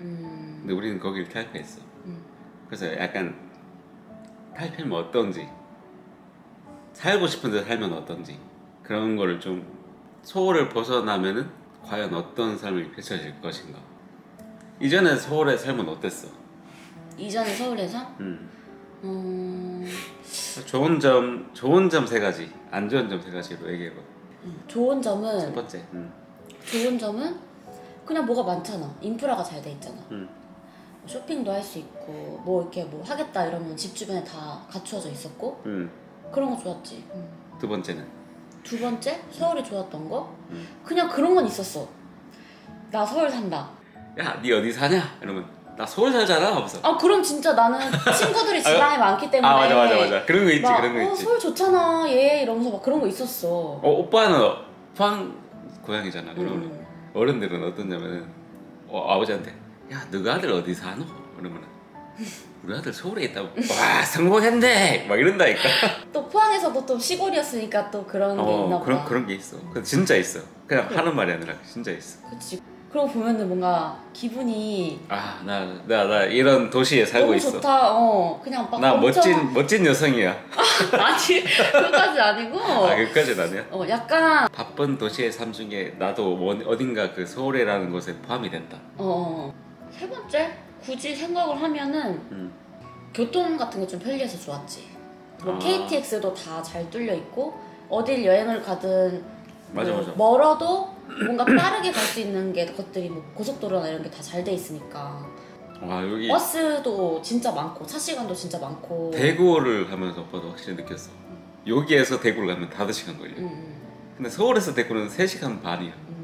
음. 근데 우리는 거기를 탈피했어. 음. 그래서 약간 탈피하면 어떤지 살고 싶은 데 살면 어떤지 그런 거를 좀 서울을 벗어나면은 과연 어떤 삶이 펼쳐질 것인가. 이전에 서울에 살면 어땠어? 이전에 서울에서 음. 음, 좋은 점 좋은 점 세 가지, 안 좋은 점 세 가지로 얘기해봐. 좋은 첫 점은 번째. 음. 좋은 점은 그냥 뭐가 많잖아. 인프라가 잘 돼 있잖아. 음. 쇼핑도 할 수 있고 뭐 이렇게 뭐 하겠다 이러면 집 주변에 다 갖추어져 있었고 음. 그런 거 좋았지. 음. 두 번째는 두 번째 서울이 좋았던 거 음. 그냥 그런 건 있었어. 나 서울 산다. 야, 네 어디 사냐? 이러면 나 서울 살잖아. 하면서. 아 그럼 진짜 나는 친구들이 지방에 많기 때문에 아 맞아 맞아 맞아. 그런 거 있지 막, 그런 거 어, 있지. 서울 좋잖아 얘 이러면서 막 그런 거 있었어. 어 오빠는 포항 고향이잖아. 그럼 음. 어른들은 어떠냐면은 어, 아버지한테 야 너가 아들 어디 사노? 그러면은 우리 아들 서울에 있다고. 와 성공했네. 막 이런다니까. 또 포항에서도 또 시골이었으니까 또 그런 게 있나 어. 그런 그런 게 있어. 그 진짜 있어. 그냥 하는 말이 아니라 진짜 있어. 그치. 그러고 보면은 뭔가 기분이 아 나 나 나 이런 도시에 살고 너무 있어. 좋다. 어 그냥 막 나 엄청- 멋진 멋진 여성이야. 아니 그까지 아니고 아 여기까지는 아니야. 어 약간 바쁜 도시의 삶 중에 나도 뭐 어딘가 그 서울이라는 곳에 포함이 된다. 어세 번째 굳이 생각을 하면은 음. 교통 같은 게 좀 편리해서 좋았지. 뭐 아. KTX도 다 잘 뚫려 있고 어딜 여행을 가든 맞아, 뭐 맞아. 멀어도 뭔가 빠르게 갈 수 있는 게 것들이 뭐 고속도로나 이런 게 다 잘 돼 있으니까 와 여기 버스도 진짜 많고 차 시간도 진짜 많고 대구를 가면서 오빠도 확실히 느꼈어. 여기에서 대구를 가면 5시간 걸려. 음, 음, 근데 서울에서 대구는 3시간 반이야. 음.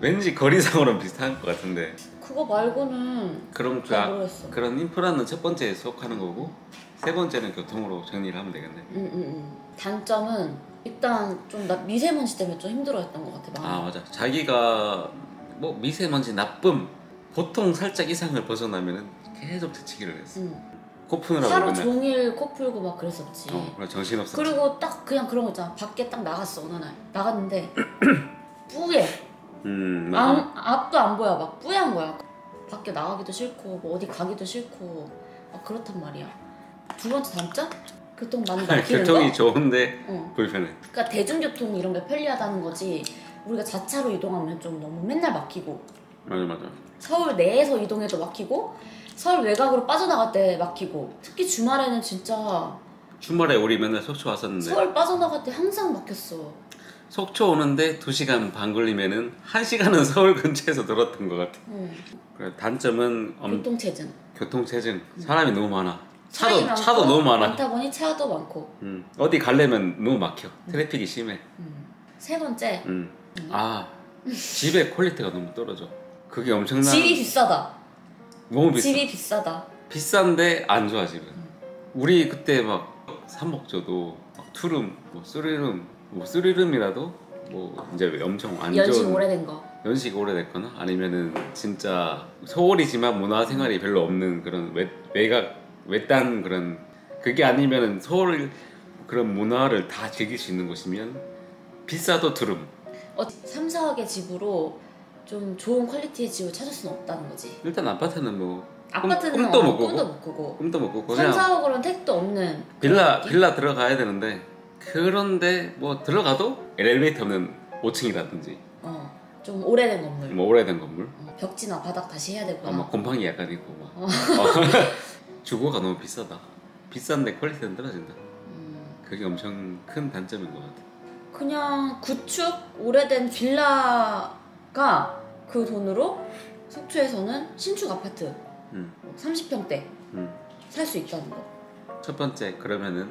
왠지 거리상으로는 비슷한 것 같은데 그거 말고는 그잘 아- 모르겠어. 그런 인프라는 첫 번째에 속하는 거고 세 번째는 교통으로 정리를 하면 되겠네. 음, 음, 음. 단점은 일단 좀 나 미세먼지 때문에 좀 힘들어했던 것 같아. 아 많이. 맞아. 자기가 뭐 미세먼지 나쁨 보통 살짝 이상을 벗어나면은 계속 뒤치기를 했어. 음. 코 푸느라고 하루 맨날. 종일 코 풀고 막 그랬었지. 어, 그래 정신 없었지. 그리고 딱 그냥 그런 거 있잖아. 밖에 딱 나갔어 어느 날 나갔는데 뿌예. 음. 안, 앞도 안 보여. 막 뿌얀 거야. 밖에 나가기도 싫고 뭐 어디 가기도 싫고 막 그렇단 말이야. 두 번째 단점? 교통 많이 막히는 교통이 거. 좋은데 어. 불편해. 그러니까 대중교통 이런 게 편리하다는 거지. 우리가 자차로 이동하면 좀 너무 맨날 막히고 맞아 맞아. 서울 내에서 이동해도 막히고 서울 외곽으로 빠져나갈 때 막히고 특히 주말에는 진짜 주말에 우리 맨날 속초 왔었는데 서울 빠져나갈 때 항상 막혔어. 속초 오는데 2시간 반 걸리면은 1시간은 서울 근처에서 들었던 것 같아. 응. 그래, 단점은 엄, 교통체증. 교통체증. 사람이 너무 많아. 차도 많고, 차도 너무 많아. 많다 보니 차도 많고. 음, 어디 가려면 너무 막혀. traffic이 심해. 음. 세 번째 음. 아 집의 quality가 너무 떨어져. 그게 엄청난. 집이 비싸다. 너무 비싸. 집이 비싸다. 비싼데 안 좋아 집은. 우리 그때 막 삼목조도 막 투룸, 뭐 쓰리룸, 뭐 쓰리룸이라도 뭐 이제 엄청 안 연식 좋은 오래된 거. 연식 오래됐거나 아니면은 진짜 서울이지만 문화 생활이 별로 없는 그런 외, 외곽 외딴 그런 그게 아니면은 서울 그런 문화를 다 즐길 수 있는 곳이면 비싸도 두름 어, 3, 4억의 집으로 좀 좋은 퀄리티의 집을 찾을 수는 없다는 거지. 일단 아파트는 뭐 꿈- 아파트는 꿈 도 어, 못 꾸고 꿈도 못 꾸고. 꿈도 못 꾸고 3, 그냥 4억으로는 택도 없는 빌라 느낌? 빌라 들어가야 되는데 그런데 뭐 들어가도 엘리베이터 없는 5층이라든지 어, 좀 오래된 건물. 뭐 오래된 건물 어, 벽지나 바닥 다시 해야 되구나. 아, 뭐 곰팡이 약간 있고 막 어. 어. 주거가 너무 비싸다 비싼데 quality는 떨어진다 음, 그게 엄청 큰 단점인 것 같아 그냥 구축 오래된 빌라가 그 돈으로 속초에서는 신축 아파트 음. 30평대 음. 살수 있다는 거. 첫 번째 그러면은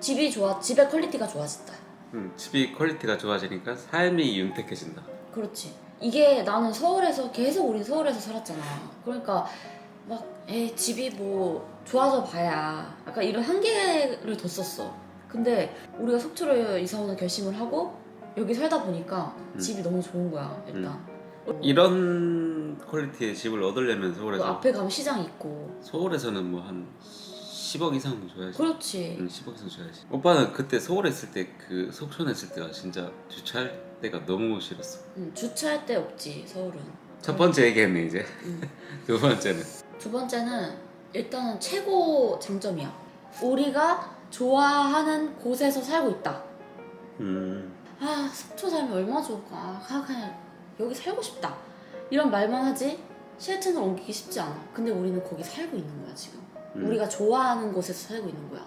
집이 좋아, 집의 quality가 좋아졌다. 음, 집이 quality가 좋아지니까 삶이 윤택해진다 그렇지. 이게 나는 서울에서 계속 우리 서울에서 살았잖아. 그러니까 막 에, 집이 뭐 좋아져 봐야 약간 이런 한계를 뒀었어. 근데 우리가 속초로 이사 오는 결심을 하고 여기 살다 보니까 음. 집이 너무 좋은 거야 일단. 이런 quality의 집을 얻으려면 그 서울에서 앞에 가면 시장 있고. 서울에서는 뭐 한 10억 이상 줘야지 그렇지. 응, 10억 이상 줘야지 오빠는 그때 서울에 있을 때 그 속촌에 있을 때가 진짜 주차할 때가 너무 싫었어 음, 주차할 데 없지 서울은. 첫 번째 얘기했네 이제. 음. 두 번째는 두 번째는 일단은 최고 장점이야. 우리가 좋아하는 곳에서 살고 있다. 음. 아 속초 살면 얼마나 좋을까. 아 그냥 여기 살고 싶다. 이런 말만 하지 실천을 옮기기 쉽지 않아. 근데 우리는 거기 살고 있는 거야 지금. 음. 우리가 좋아하는 곳에서 살고 있는 거야.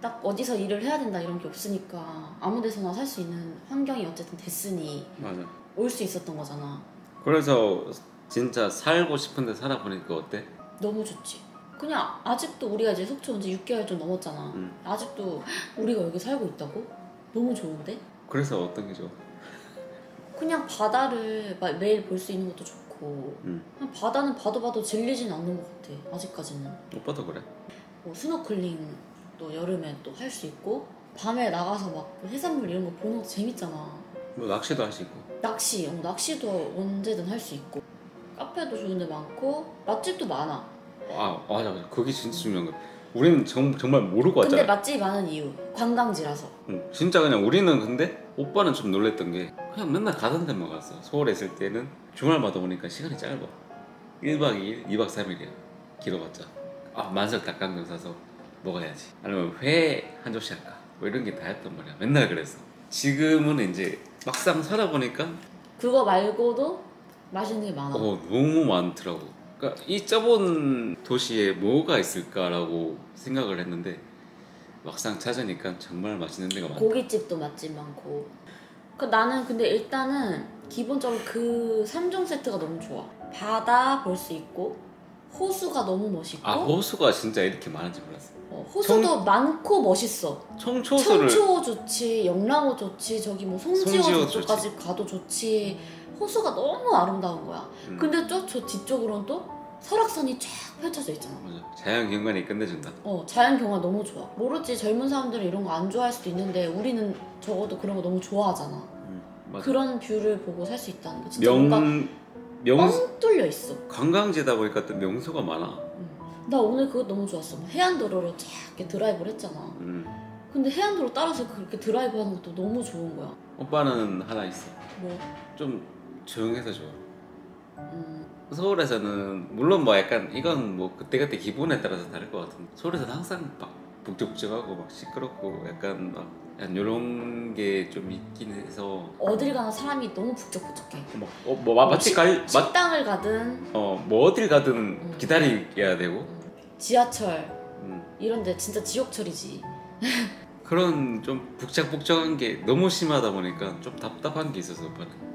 딱 어디서 일을 해야 된다 이런 게 없으니까 아무 데서나 살 수 있는 환경이 어쨌든 됐으니 맞아. 올 수 있었던 거잖아. 그래서 진짜 살고 싶은데 살아보니까 어때? 너무 좋지. 그냥 아직도 우리가 이제 속초 온 지 6개월 좀 넘었잖아. 음. 아직도 우리가 여기 살고 있다고? 너무 좋은데? 그래서 어떤 게 좋아? 그냥 바다를 마- 매일 볼 수 있는 것도 좋고 음. 그냥 바다는 봐도 봐도 질리진 않는 것 같아. 아직까지는. 오빠도 그래? 뭐 스노클링도 여름에 또 할 수 있고 밤에 나가서 막그 해산물 이런 거 보는 것도 재밌잖아. 뭐 낚시도 할 수 있고. 낚시, 어, 낚시도 언제든 할 수 있고 카페도 좋은 데 많고 맛집도 많아. 아 맞아 맞아. 그게 진짜 중요한 거야. 우리는 정, 정말 모르고 근데 왔잖아. 맛집이 많은 이유 관광지라서. 응, 진짜 그냥 우리는 근데 오빠는 좀 놀랬던 게 그냥 맨날 가던 데만 갔어. 서울에 있을 때는 주말마다 오니까 시간이 짧아. 1박 2일, 2박 3일이야. 길어봤자. 아 만석 닭강정 사서 먹어야지. 아니면 회 한 접시 할까? 뭐 이런 게 다였단 말이야. 맨날 그랬어. 지금은 이제 막상 살아보니까 그거 말고도 맛있는 게 많아. 어, 너무 많더라고. 그러니까 이 좁은 도시에 뭐가 있을까라고 생각을 했는데 막상 찾으니까 정말 맛있는 데가 많다. 고깃집도 맛집 많고. 그 나는 근데 일단은 기본적으로 그 3종 세트가 너무 좋아. 바다 볼 수 있고 호수가 너무 멋있고 아 호수가 진짜 이렇게 많은지 몰랐어. 어, 호수도 많고 멋있어. 청초수를 청초 좋지, 영랑호 좋지, 저기 뭐 송지호 저쪽까지 가도 좋지. 호수가 너무 아름다운 거야. 음, 근데 저, 저 뒤쪽으로는 또 설악산이 쫙 펼쳐져 있잖아. 맞아. 자연 경관이 끝내준다. 어, 자연 경관 너무 좋아. 모르지 젊은 사람들은 이런 거 안 좋아할 수도 있는데 우리는 적어도 그런 거 너무 좋아하잖아. 음, 맞아. 그런 뷰를 보고 살 수 있다는 게 진짜 뭔가 뻥뻥뻥 뚫려 있어. 관광지다 보니까 또 명소가 많아. 음. 나 오늘 그거 너무 좋았어. 해안도로로 쫙 이렇게 드라이브를 했잖아. 음. 근데 해안도로 따라서 그렇게 드라이브 하는 것도 너무 좋은 거야. 오빠는 하나 있어. 뭐, 좀 조용해서 좋아. 음, 서울에서는 물론 뭐 약간 이건 뭐 그때그때 기분에 따라서 다를 것 같은데 서울에서는 항상 막 북적북적하고 막 시끄럽고 약간 막 약간 이런 게 좀 있긴 해서 어딜 가나 사람이 너무 북적북적해. 뭐, 어, 뭐 마- 마치 갈, 마, 식당을 가든 어, 뭐 어딜 가든 기다려야 되고 음, 지하철 음, 이런데 진짜 지옥철이지. 그런 좀 북적북적한 게 너무 심하다 보니까 좀 답답한 게 있어서 오빠는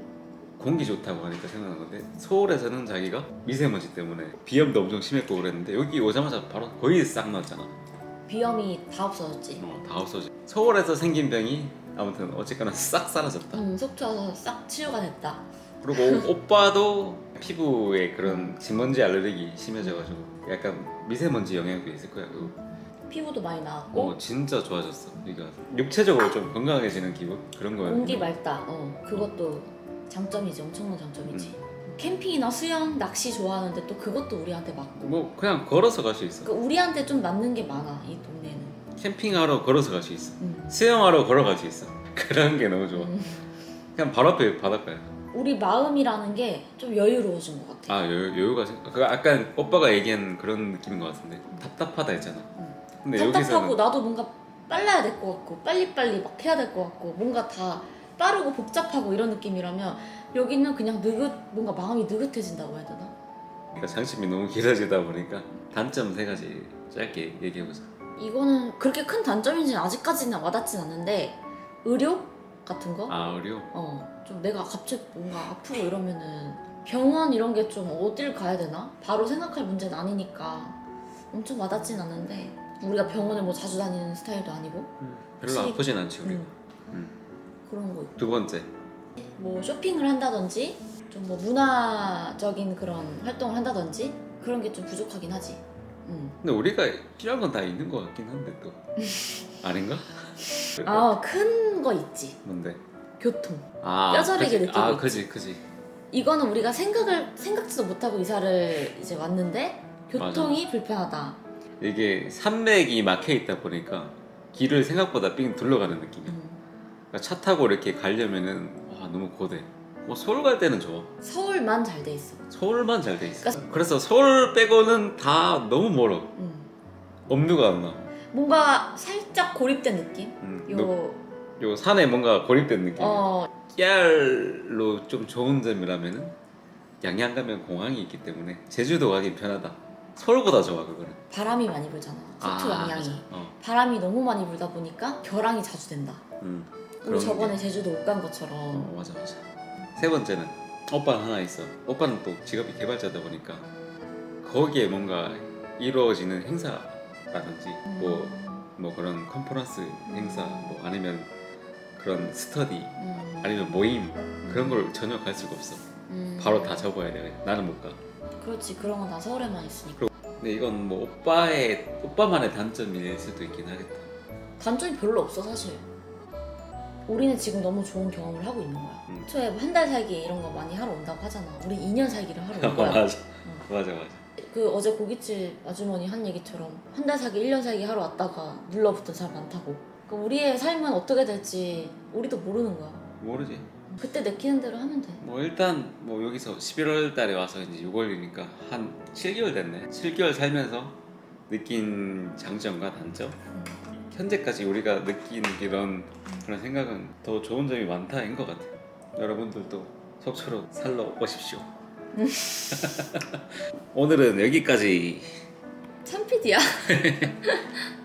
공기 좋다고 하니까 생각난 건데 서울에서는 자기가 미세먼지 때문에 비염도 엄청 심했고 그랬는데 여기 오자마자 바로 거의 싹 났잖아. 비염이 다 없어졌지. 어, 다 없어지. 서울에서 생긴 병이 아무튼 어쨌거나 싹 사라졌다. 음, 속초 와서 싹 치유가 됐다. 그리고 오빠도 피부에 그런 진먼지 알레르기 심해져가지고 약간 미세먼지 영향도 있을 거야 그거. 피부도 많이 나았고. 어 진짜 좋아졌어. 그러니까 육체적으로 좀 건강해지는 기분? 그런 거야 공기 맑다. 어, 그것도 장점이지. 엄청난 장점이지. 음. 캠핑이나 수영, 낚시 좋아하는데 또 그것도 우리한테 맞고. 뭐 그냥 걸어서 갈 수 있어 그러니까 우리한테 좀 맞는 게 많아 이 동네는. 캠핑하러 걸어서 갈 수 있어 음. 수영하러 걸어갈 수 있어 그런 게 너무 좋아 음. 그냥 바로 앞에 바닷가야 우리 마음이라는 게 좀 여유로워진 것 같아. 아 여유, 여유가 생- 그 약간 오빠가 얘기한 그런 느낌인 것 같은데 답답하다 했잖아 음. 근데 답답하고 여기서는 나도 뭔가 빨라야 될 것 같고 빨리빨리 막 해야 될 것 같고 뭔가 다 빠르고 복잡하고 이런 느낌이라면 여기는 그냥 느긋 뭔가 마음이 느긋해진다고 해야 되나? 그러니까 장심이 너무 길어지다 보니까 단점 세 가지 짧게 얘기해보자 이거는 그렇게 큰 단점인지는 아직까지는 와닿진 않는데 의료 같은 거? 아 의료 어, 좀 내가 갑자기 뭔가 아프고 이러면은 병원 이런 게 좀 어딜 가야 되나? 바로 생각할 문제는 아니니까 엄청 와닿진 않는데 우리가 병원을 뭐 자주 다니는 스타일도 아니고 별로 혹시- 아프진 않지 우리가 음. 음. 그런 거 있고 두 번째 뭐 쇼핑을 한다든지 좀 뭐 문화적인 그런 활동을 한다든지 그런 게 좀 부족하긴 하지. 음. 근데 우리가 필요한 건 다 있는 것 같긴 한데 또 아닌가? 아큰 거 있지. 뭔데? 교통. 아 뼈저리게. 느끼고 아 있지. 그지 그지 이거는 우리가 생각을 생각지도 못하고 이사를 이제 왔는데 교통이 불편하다. 이게 산맥이 막혀 있다 보니까 길을 생각보다 삥 둘러가는 느낌이야 음. 그러니까 차 타고 이렇게 가려면은 와 너무 고대 뭐 서울 갈 때는 좋아. 서울만 잘 돼 있어. 서울만 잘 돼 있어. 그러니까- 그래서 서울 빼고는 다 너무 멀어. 음. 엄두가 안 나. 뭔가 살짝 고립된 느낌? 음, 요, 너- 요 산에 뭔가 고립된 느낌. 어, 깨알로 좀 좋은 점이라면은 양양 가면 공항이 있기 때문에 제주도 가기 편하다. 서울보다 좋아 그거는. 바람이 많이 불잖아. 서초 아, 양양이. 어, 바람이 너무 많이 불다 보니까 결항이 자주 된다. 음. 우리 저번에 게- 제주도 못 간 것처럼. 어, 맞아 맞아. 세 번째는 오빠 하나 있어. 오빠는 또 직업이 개발자다 보니까 거기에 뭔가 이루어지는 행사라든지 뭐뭐 음, 그런 컨퍼런스 행사 뭐 아니면 그런 스터디 음, 아니면 모임 그런 걸 전혀 갈 수가 없어. 음. 바로 다 접어야 돼. 나는 못 가. 그렇지 그런 건 다 서울에만 있으니까. 근데 이건 뭐 오빠의 오빠만의 단점일 수도 있긴 하겠다. 단점이 별로 없어 사실. 우리는 지금 너무 좋은 경험을 하고 있는 거야. 음. 초에 한 달 살기 이런 거 많이 하러 온다고 하잖아. 우리 2년 살기를 하러 온 거야. 맞아. 맞아 맞아. 그 어제 고깃집 아주머니 한 얘기처럼 한 달 살기 1년 살기 하러 왔다가 눌러붙은 사람 많다고 그 우리의 삶은 어떻게 될지 우리도 모르는 거야 모르지. 그때 내키는 대로 하면 돼 뭐 일단 뭐 여기서 11월 달에 와서 이제 6월이니까 한 7개월 됐네. 7개월 살면서 느낀 장점과 단점. 현재까지 우리가 느낀 이런 그런 생각은 더 좋은 점이 많다인 것 같아. 여러분들도 속초로 살러 오십시오. 오늘은 여기까지 참피디야